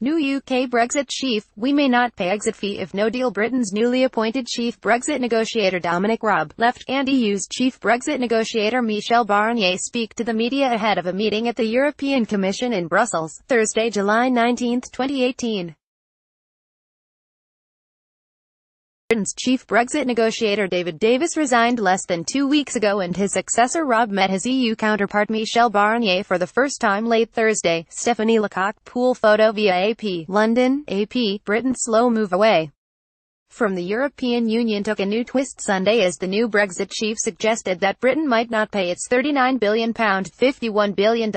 New UK Brexit chief, we may not pay exit fee if no deal Britain's newly appointed chief Brexit negotiator Dominic Raab left, and EU's chief Brexit negotiator Michel Barnier speak to the media ahead of a meeting at the European Commission in Brussels, Thursday, July 19, 2018. Britain's chief Brexit negotiator David Davis resigned less than two weeks ago and his successor Raab met his EU counterpart Michel Barnier for the first time late Thursday. Stephanie Lecocq, pool photo via AP. London, AP, Britain's slow move away from the European Union took a new twist Sunday as the new Brexit chief suggested that Britain might not pay its £39 billion $51 billion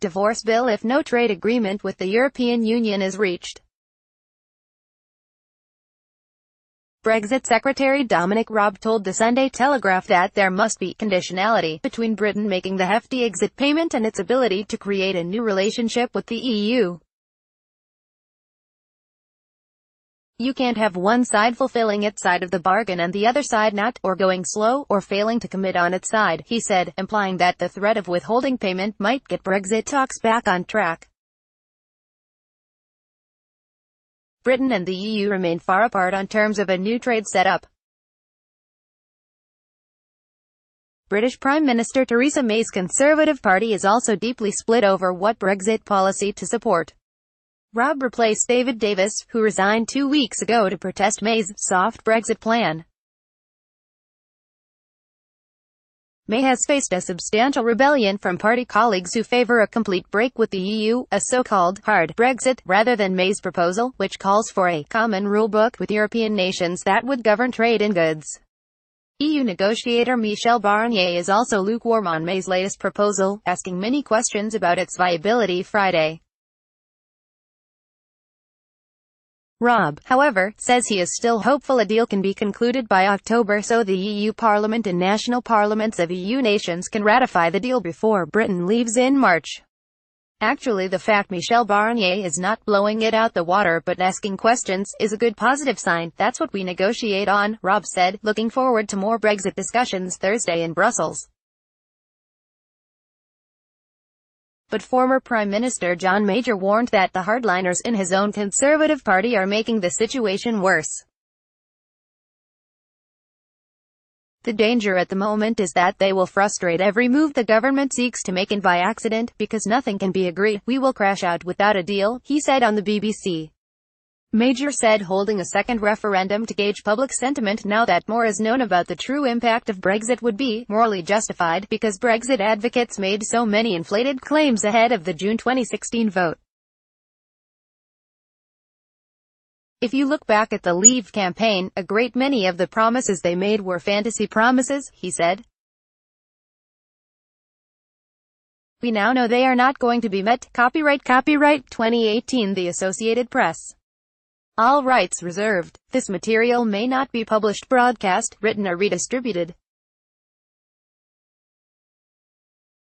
divorce bill if no trade agreement with the European Union is reached. Brexit Secretary Dominic Raab told the Sunday Telegraph that there must be conditionality between Britain making the hefty exit payment and its ability to create a new relationship with the EU. You can't have one side fulfilling its side of the bargain and the other side not, or going slow, or failing to commit on its side, he said, implying that the threat of withholding payment might get Brexit talks back on track. Britain and the EU remain far apart on terms of a new trade setup. British Prime Minister Theresa May's Conservative Party is also deeply split over what Brexit policy to support. Raab replaced David Davis, who resigned two weeks ago to protest May's soft Brexit plan. May has faced a substantial rebellion from party colleagues who favour a complete break with the EU, a so-called hard Brexit, rather than May's proposal, which calls for a common rulebook with European nations that would govern trade in goods. EU negotiator Michel Barnier is also lukewarm on May's latest proposal, asking many questions about its viability Friday. Raab, however, says he is still hopeful a deal can be concluded by October so the EU Parliament and national parliaments of EU nations can ratify the deal before Britain leaves in March. Actually the fact Michel Barnier is not blowing it out the water but asking questions is a good positive sign. That's what we negotiate on, Raab said, looking forward to more Brexit discussions Thursday in Brussels. But former Prime Minister John Major warned that the hardliners in his own Conservative Party are making the situation worse. The danger at the moment is that they will frustrate every move the government seeks to make and by accident, because nothing can be agreed, we will crash out without a deal, he said on the BBC. Major said holding a second referendum to gauge public sentiment now that more is known about the true impact of Brexit would be morally justified because Brexit advocates made so many inflated claims ahead of the June 2016 vote. If you look back at the Leave campaign, a great many of the promises they made were fantasy promises, he said. We now know they are not going to be met. Copyright Copyright 2018 The Associated Press all rights reserved. This material may not be published, broadcast, written or redistributed.